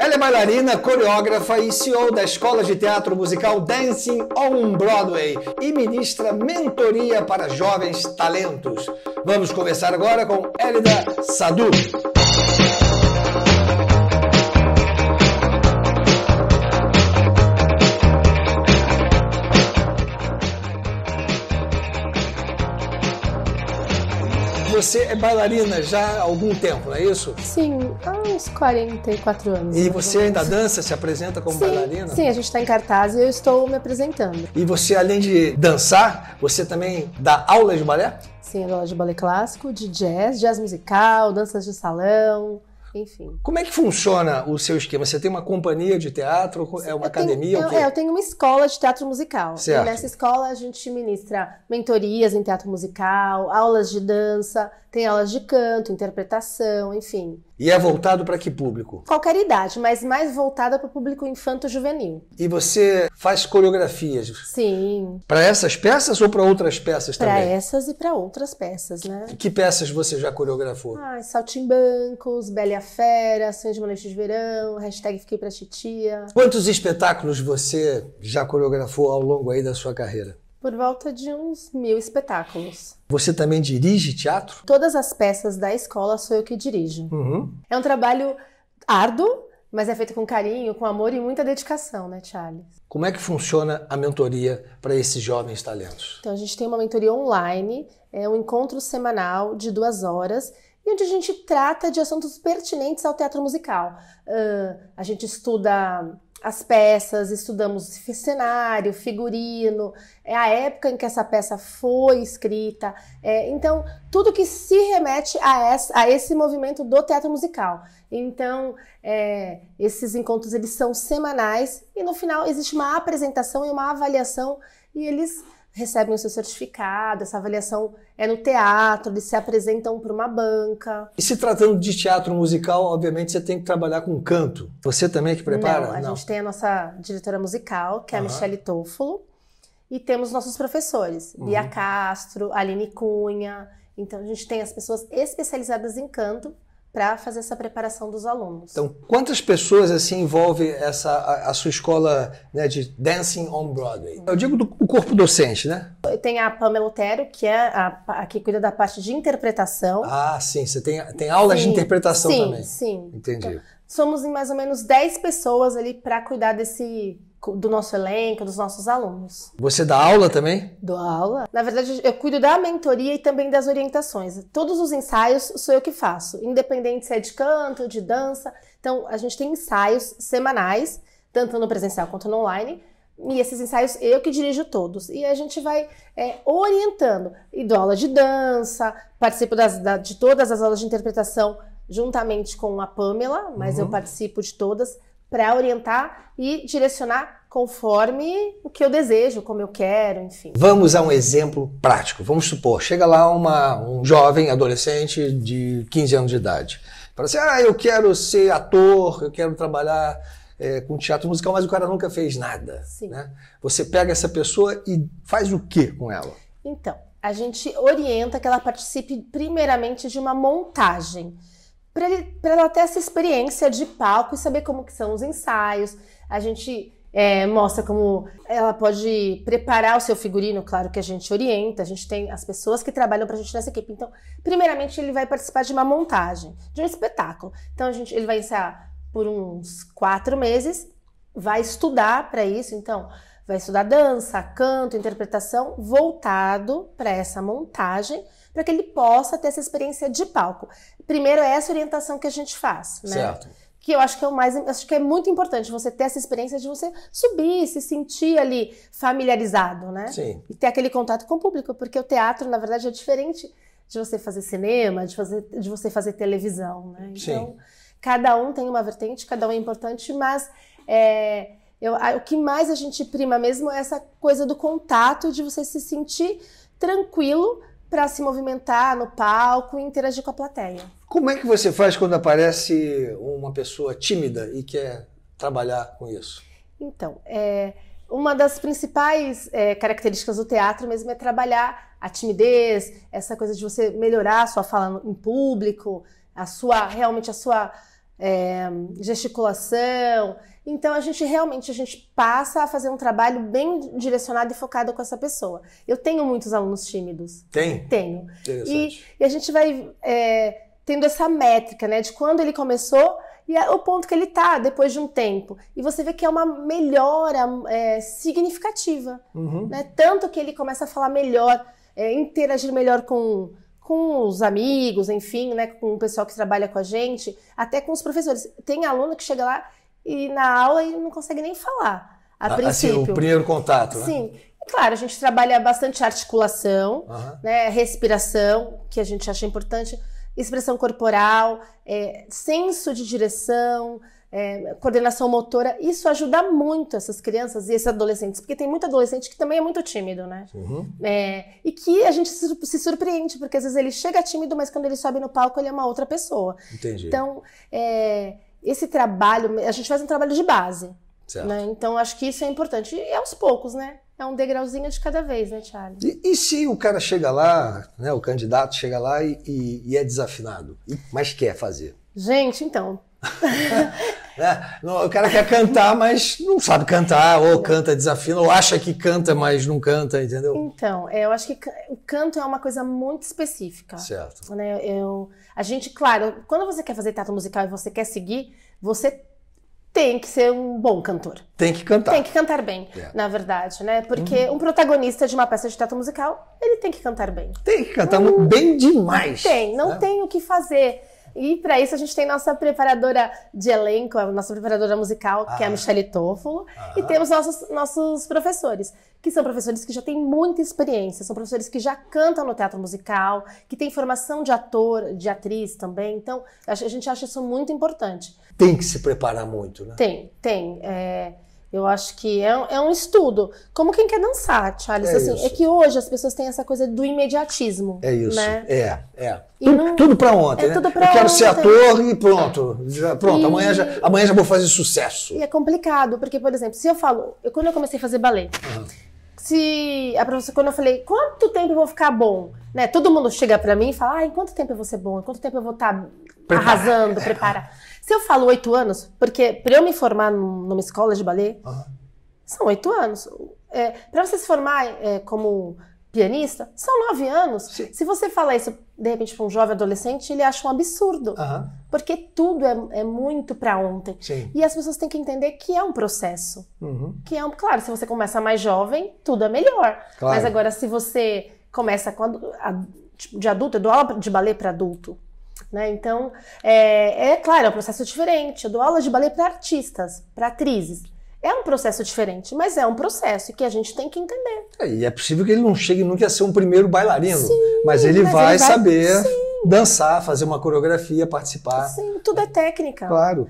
Ela é bailarina, coreógrafa e CEO da escola de teatro musical Dancing on Broadway e ministra mentoria para jovens talentos. Vamos conversar agora com Elida Sadu. Você é bailarina já há algum tempo, não é isso? Sim, há uns 44 anos. E você ainda dança, se apresenta como sim, bailarina? Sim, a gente está em cartaz e eu estou me apresentando. E você, além de dançar, você também dá aulas de balé? Sim, eu dou aula de balé clássico, de jazz, jazz musical, danças de salão, enfim. Como é que funciona o seu esquema? Você tem uma companhia de teatro? É uma academia? Tenho? Eu, é, eu tenho uma escola de teatro musical. Certo. E nessa escola a gente ministra mentorias em teatro musical, aulas de dança, tem aulas de canto, interpretação, enfim. E é voltado para que público? Qualquer idade, mas mais voltada para o público infanto-juvenil. E você faz coreografias? Sim. Para essas peças ou para outras peças Para também? essas e para outras peças, né? Que peças você já coreografou? Ah, Saltimbancos, Bela e a Fera, Sonho de uma Noite de Verão, hashtag Fiquei pra Titia. Quantos espetáculos você já coreografou ao longo aí da sua carreira? Por volta de uns mil espetáculos. Você também dirige teatro? Todas as peças da escola sou eu que dirijo. Uhum. É um trabalho árduo, mas é feito com carinho, com amor e muita dedicação, né, Charles? Como é que funciona a mentoria para esses jovens talentos? Então a gente tem uma mentoria online, é um encontro semanal de duas horas, e onde a gente trata de assuntos pertinentes ao teatro musical. Uh, a gente estuda as peças, estudamos cenário, figurino, é a época em que essa peça foi escrita. É, então, tudo que se remete a, essa, a, esse movimento do teatro musical. Então, é, esses encontros eles são semanais e no final existe uma apresentação e uma avaliação e eles recebem o seu certificado, essa avaliação é no teatro, eles se apresentam para uma banca. E se tratando de teatro musical, obviamente você tem que trabalhar com canto. Você também é que prepara? Não, a Não. gente tem a nossa diretora musical, que é a Aham. Michele Toffolo, e temos nossos professores, Bia Castro, Aline Cunha. Então a gente tem as pessoas especializadas em canto para fazer essa preparação dos alunos. Então, quantas pessoas assim envolve essa a, a sua escola né, de Dancing on Broadway? Eu digo do o corpo docente, né? Tem a Pamela Otero, que é a, a que cuida da parte de interpretação. Ah, sim. Você tem, tem aulas de Sim, interpretação sim, também. Sim, Entendi. Somos em mais ou menos 10 pessoas ali para cuidar desse do nosso elenco, dos nossos alunos. Você dá aula também? Dou aula. Na verdade, eu cuido da mentoria e também das orientações. Todos os ensaios sou eu que faço, independente se é de canto, de dança. Então, a gente tem ensaios semanais, tanto no presencial quanto no online. E esses ensaios eu que dirijo todos. E a gente vai é, orientando. E dou aula de dança, participo das, da- de todas as aulas de interpretação juntamente com a Pamela, mas eu participo de todas para orientar e direcionar conforme o que eu desejo, como eu quero, enfim. Vamos a um exemplo prático. Vamos supor, chega lá uma, um jovem adolescente de 15 anos de idade. Fala assim, ah, eu quero ser ator, eu quero trabalhar é, com teatro musical, mas o cara nunca fez nada. Sim. Né? Você pega essa pessoa e faz o que com ela? Então, a gente orienta que ela participe primeiramente de uma montagem, para ela ter essa experiência de palco e saber como que são os ensaios. A gente é, mostra como ela pode preparar o seu figurino, claro que a gente orienta, a gente tem as pessoas que trabalham para a gente nessa equipe. Então, primeiramente ele vai participar de uma montagem, de um espetáculo. Então, a gente, ele vai ensaiar por uns quatro meses, vai estudar para isso, então vai estudar dança, canto, interpretação voltado para essa montagem, para que ele possa ter essa experiência de palco. Primeiro é essa orientação que a gente faz, né? Certo. Que eu acho que é o mais, acho que é muito importante você ter essa experiência de você subir, se sentir ali familiarizado, né? Sim. E ter aquele contato com o público, porque o teatro, na verdade, é diferente de você fazer cinema, de, fazer, de você fazer televisão, né? Sim. Então, cada um tem uma vertente, cada um é importante, mas é, eu- a- o que mais a gente prima mesmo é essa coisa do contato, de você se sentir tranquilo para se movimentar no palco e interagir com a plateia. Como é que você faz quando aparece uma pessoa tímida e quer trabalhar com isso? Então, é, uma das principais é, características do teatro mesmo é trabalhar a timidez, essa coisa de você melhorar a sua fala em público, a sua realmente a sua é, gesticulação. Então a gente realmente a gente passa a fazer um trabalho bem direcionado e focado com essa pessoa. Eu tenho muitos alunos tímidos. Tem? Tenho. E, e a gente vai é, tendo essa métrica, né, de quando ele começou e é o ponto que ele tá depois de um tempo. E você vê que é uma melhora é, significativa, Uhum. né? Tanto que ele começa a falar melhor, é, interagir melhor com, com os amigos, enfim, né? Com o pessoal que trabalha com a gente, até com os professores. Tem aluno que chega lá e na aula e não consegue nem falar. A Ah, princípio. Assim, o primeiro contato, né? Sim. E, claro, a gente trabalha bastante articulação, Aham. né, respiração, que a gente acha importante, expressão corporal, é, senso de direção, é, coordenação motora. Isso ajuda muito essas crianças e esses adolescentes, porque tem muito adolescente que também é muito tímido, né? Uhum. É, e que a gente se sur- se surpreende, porque às vezes ele chega tímido, mas quando ele sobe no palco ele é uma outra pessoa. Entendi. Então, é, esse trabalho, a gente faz um trabalho de base. Né? Então, acho que isso é importante. E aos poucos, né? É um degrauzinho de cada vez, né, Charlie? E, e se o cara chega lá, né, o candidato chega lá e, e- e é desafinado, mas quer fazer? Gente, então. Né? Não, O cara quer cantar, mas não sabe cantar, ou canta desafina, ou acha que canta, mas não canta, entendeu? Então, é, eu acho que o canto é uma coisa muito específica. Certo. Né? Eu, a gente, claro, quando você quer fazer teatro musical e você quer seguir, você tem que ser um bom cantor. Tem que cantar. Tem que cantar bem, É. na verdade, né? Porque um protagonista de uma peça de teatro musical, ele tem que cantar bem. Tem que cantar mu- bem demais. Tem, não né? tem o que fazer. E para isso a gente tem nossa preparadora de elenco, a nossa preparadora musical, que é a Ah. Michele Toffolo, Ah. e temos nossos, nossos professores, que são professores que já têm muita experiência, são professores que já cantam no teatro musical, que têm formação de ator, de atriz também. Então, a gente acha isso muito importante. Tem que se preparar muito, né? Tem, tem. É, eu acho que é, um- é um estudo. Como quem quer dançar, Charles. É assim, isso. é que hoje as pessoas têm essa coisa do imediatismo. É isso. Né? É, é. E Tudo, não- tudo pra ontem, é né? tudo pra Eu quero ser ontem. ator e pronto. Já, pronto, E- amanhã, já, amanhã já vou fazer sucesso. E é complicado, porque, por exemplo, se eu falo, eu, quando eu comecei a fazer balé, Aham. se a professora, quando eu falei, quanto tempo eu vou ficar bom? Né? Todo mundo chega pra mim e fala, ah, em quanto tempo eu vou ser bom? Em quanto tempo eu vou estar Preparar. arrasando, preparar? Se eu falo oito anos, porque pra eu me formar num- numa escola de balé, Aham. são oito anos. É, para você se formar é, como pianista, são nove anos. Sim. Se você fala isso, de repente, para um jovem adolescente, ele acha um absurdo. Aham. Porque tudo é, é muito pra ontem. Sim. E as pessoas têm que entender que é um processo. Uhum. Que é um, claro, se você começa mais jovem, tudo é melhor. Claro. Mas agora, se você começa quando, a- tipo, de adulto, eu dou aula de balé para adulto. Né? Então, é, é claro, é um processo diferente. Eu dou aula de balé para artistas, para atrizes. É um processo diferente, mas é um processo que a gente tem que entender. É, E é possível que ele não chegue nunca a ser um primeiro bailarino, mas ele mas vai ele vai- saber dançar, fazer uma coreografia, participar. Sim, tudo é técnica. Claro.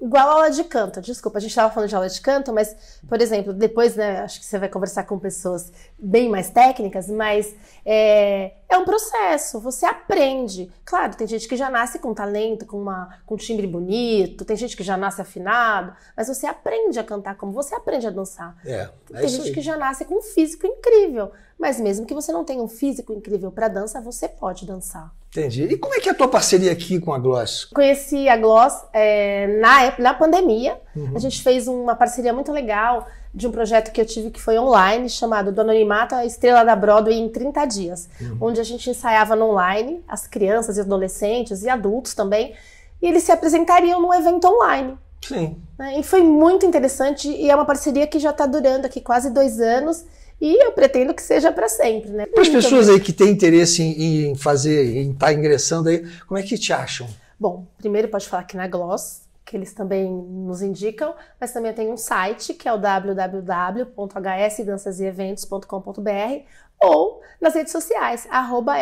Igual aula de canto. Desculpa, a gente estava falando de aula de canto, mas, por exemplo, depois, né, acho que você vai conversar com pessoas bem mais técnicas, mas é, é um processo, você aprende. Claro, tem gente que já nasce com talento, com, uma, com um timbre bonito, tem gente que já nasce afinado, mas você aprende a cantar como você aprende a dançar. É, é tem gente aí. que já nasce com um físico incrível, mas mesmo que você não tenha um físico incrível para dança, você pode dançar. Entendi. E como é que é a tua parceria aqui com a Gloss? Conheci a Gloss é, na, ép- na pandemia. Uhum. A gente fez uma parceria muito legal de um projeto que eu tive que foi online, chamado Do Anonimato, a Estrela da Broadway em 30 dias, Uhum. onde a gente ensaiava no online, as crianças e adolescentes e adultos também, e eles se apresentariam num evento online. Sim. né? E foi muito interessante e é uma parceria que já está durando aqui quase dois anos e eu pretendo que seja para sempre, né? Para as Então, pessoas aí que têm interesse em, em fazer, em estar ingressando aí, como é que te acham? Bom, primeiro pode falar aqui na Gloss, que eles também nos indicam, mas também tem um site que é o www.hsdançaseeventos.com.br ou nas redes sociais, arroba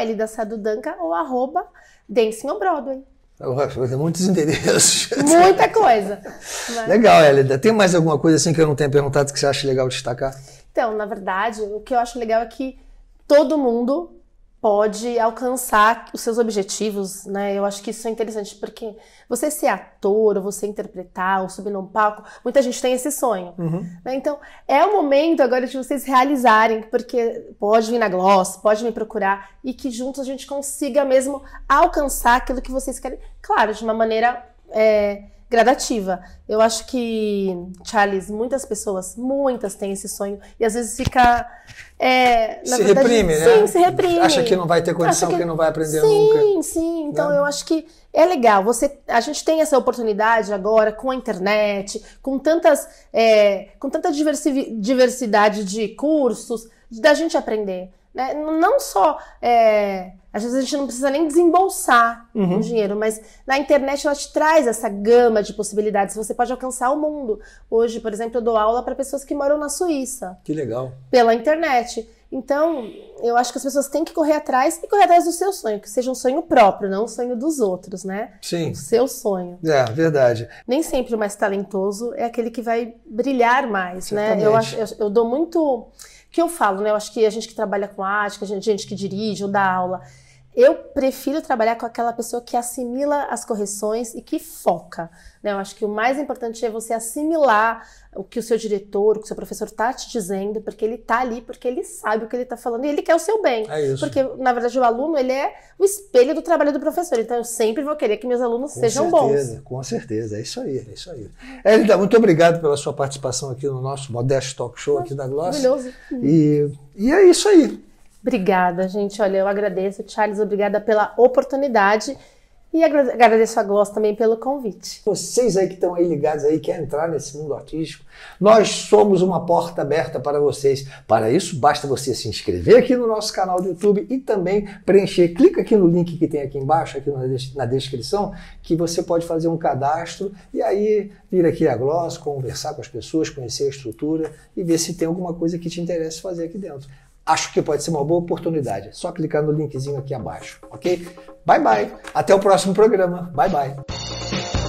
Danca ou arroba Dancing on Broadway. Tem muitos endereços. Muita coisa. né? Legal, Hélida. Tem mais alguma coisa assim que eu não tenha perguntado que você acha legal destacar? Então, na verdade, o que eu acho legal é que todo mundo pode alcançar os seus objetivos, né? Eu acho que isso é interessante, porque você ser ator, ou você interpretar, ou subir num palco, muita gente tem esse sonho. né? Então, é o momento agora de vocês realizarem, porque pode vir na Gloss, pode me procurar, e que juntos a gente consiga mesmo alcançar aquilo que vocês querem. Claro, de uma maneira é, gradativa. Eu acho que, Charles, muitas pessoas, muitas têm esse sonho e às vezes fica. É, se verdade, reprime, sim, né? Sim, se reprime. Acha que não vai ter condição, que... que não vai aprender sim, nunca. Sim, sim. Então né? eu acho que é legal. Você, a gente tem essa oportunidade agora com a internet, com tantas, é, com tanta diversidade de cursos, da gente aprender. Né? Não só. É, às vezes a gente não precisa nem desembolsar uhum. o dinheiro, mas na internet ela te traz essa gama de possibilidades. Você pode alcançar o mundo. Hoje, por exemplo, eu dou aula para pessoas que moram na Suíça. Que legal. Pela internet. Então, eu acho que as pessoas têm que correr atrás e correr atrás do seu sonho, que seja um sonho próprio, não um sonho dos outros, né? Sim. O seu sonho. É, verdade. Nem sempre o mais talentoso é aquele que vai brilhar mais, Certamente. né? Eu, acho, eu, eu dou muito que eu falo, né? Eu acho que a gente que trabalha com arte, a gente, gente que dirige ou dá aula, eu prefiro trabalhar com aquela pessoa que assimila as correções e que foca. Né? Eu acho que o mais importante é você assimilar o que o seu diretor, o que o seu professor está te dizendo, porque ele está ali, porque ele sabe o que ele está falando e ele quer o seu bem. É isso. Porque, na verdade, o aluno ele é o espelho do trabalho do professor. Então, eu sempre vou querer que meus alunos com sejam certeza, bons. Com certeza, é isso aí, é isso aí. Elida, muito obrigado pela sua participação aqui no nosso Modesto Talk Show aqui da Gloss. Maravilhoso. E, e é isso aí. Obrigada, gente. Olha, eu agradeço. Charles, obrigada pela oportunidade. E agradeço a Gloss também pelo convite. Vocês aí que estão aí ligados aí, querem entrar nesse mundo artístico, nós somos uma porta aberta para vocês. Para isso, basta você se inscrever aqui no nosso canal do YouTube e também preencher. Clica aqui no link que tem aqui embaixo, aqui na descrição, que você pode fazer um cadastro e aí vir aqui a Gloss, conversar com as pessoas, conhecer a estrutura e ver se tem alguma coisa que te interesse fazer aqui dentro acho que pode ser uma boa oportunidade. É só clicar no linkzinho aqui abaixo, ok? Bye bye. Até o próximo programa. Bye bye.